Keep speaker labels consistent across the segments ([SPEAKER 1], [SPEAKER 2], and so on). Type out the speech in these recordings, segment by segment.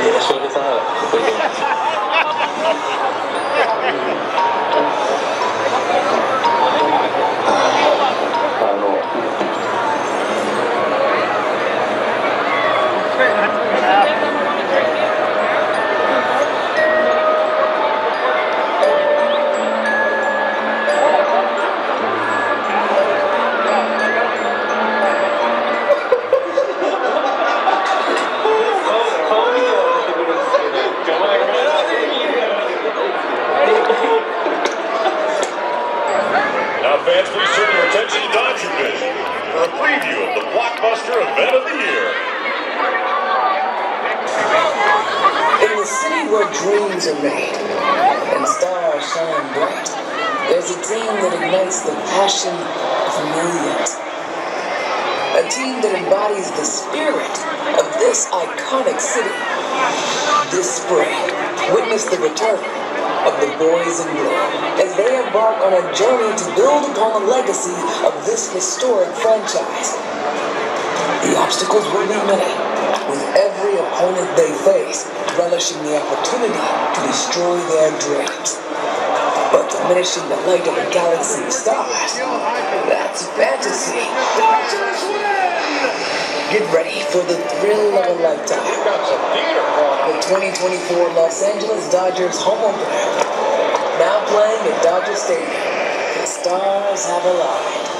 [SPEAKER 1] え、平さんな are and stars shine bright, there's a dream that ignites the passion of millions. A team that embodies the spirit of this iconic city. This spring, witness the return of the boys in blue as they embark on a journey to build upon the legacy of this historic franchise. The obstacles will be many, with every opponent they face relishing the opportunity to destroy their dreams. But diminishing the light of a galaxy of stars, that's fantasy. Get ready for the thrill of a lifetime. The 2024 Los Angeles Dodgers home opener. Now playing at Dodger Stadium. The stars have aligned.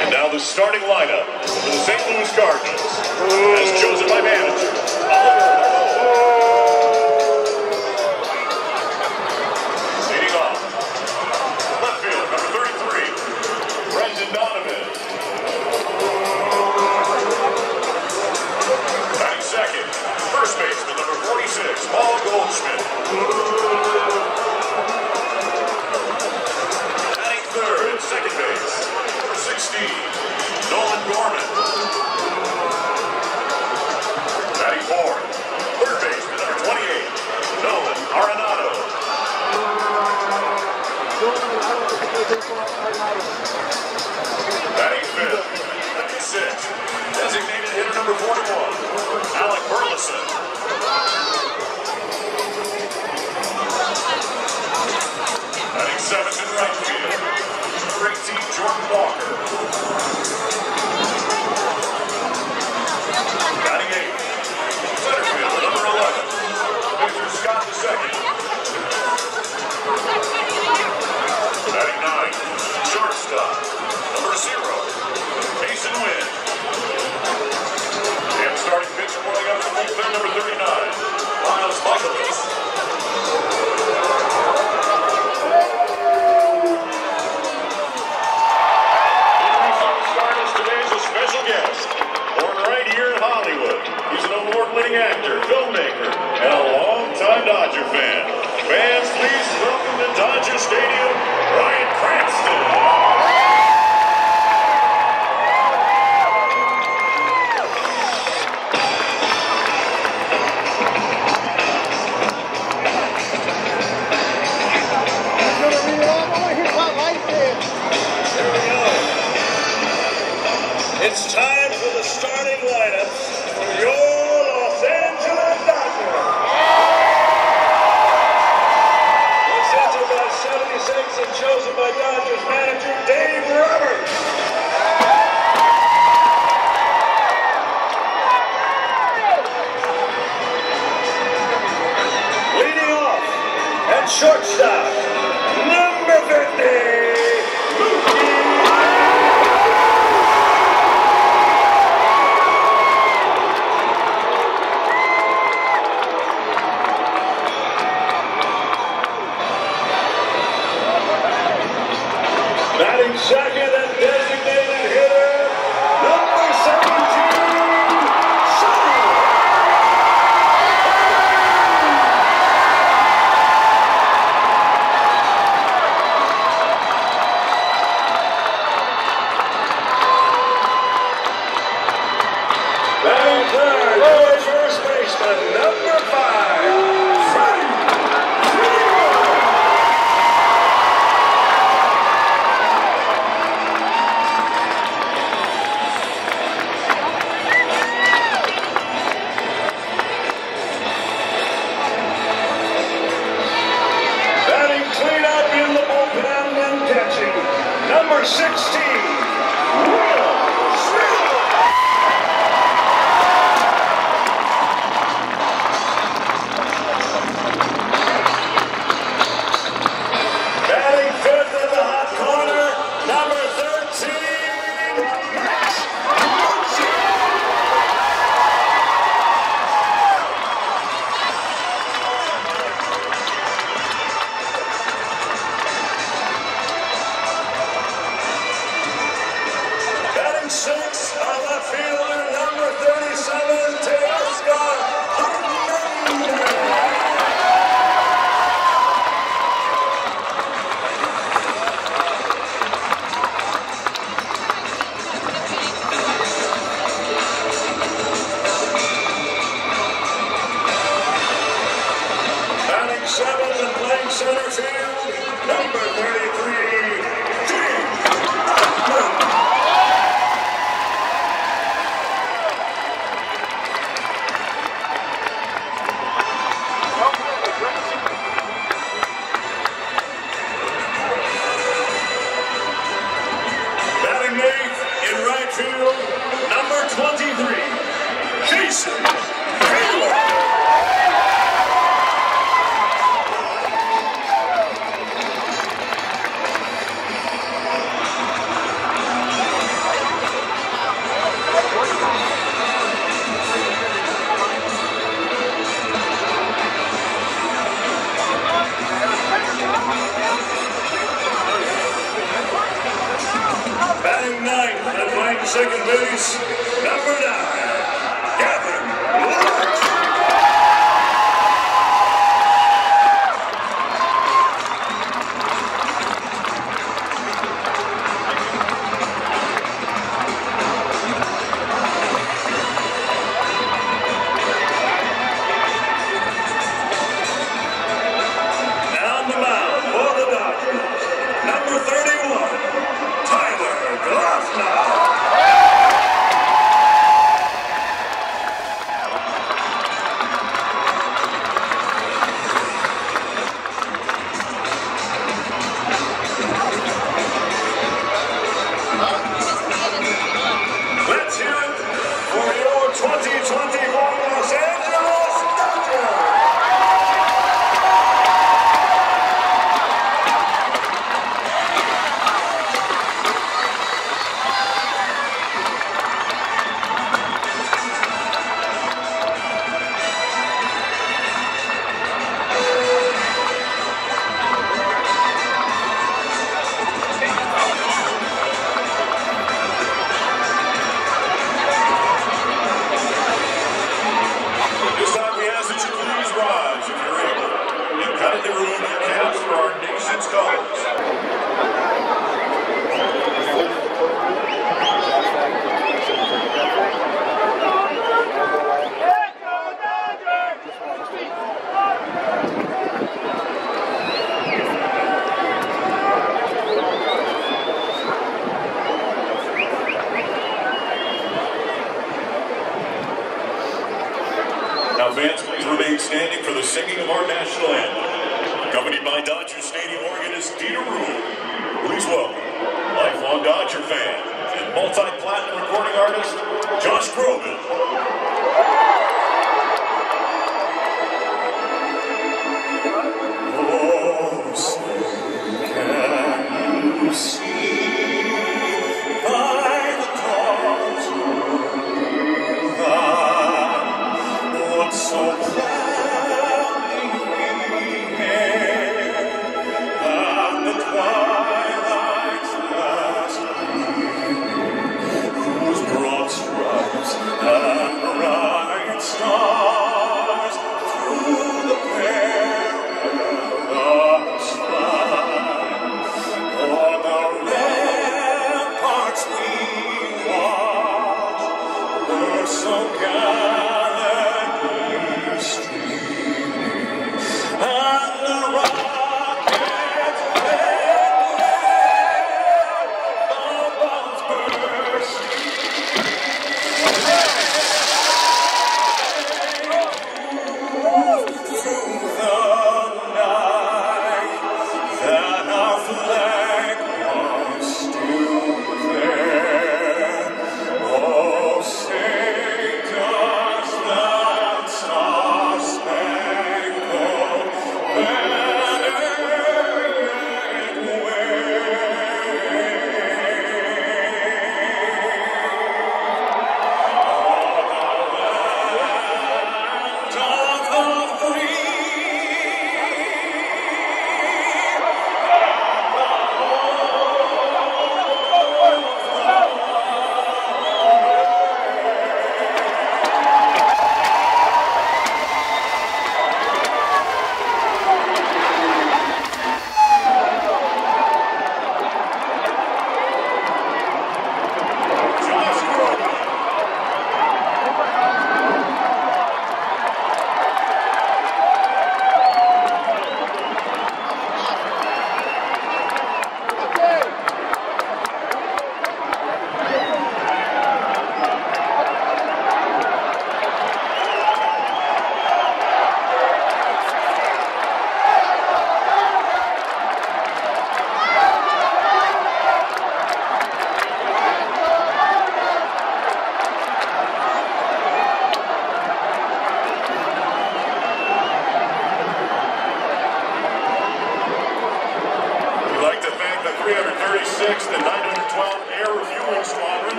[SPEAKER 2] And now the starting lineup for the St. Louis Cardinals, as chosen by manager Jordan Walker. Batting eight. Center number
[SPEAKER 1] 11. Victor Scott the second. Batting nine. Shortstop, number zero. Masyn Winn. And starting pitcher pointing up to the number 39. Miles Mikolas. award-winning actor, Bill Batting second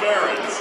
[SPEAKER 1] LaCroix,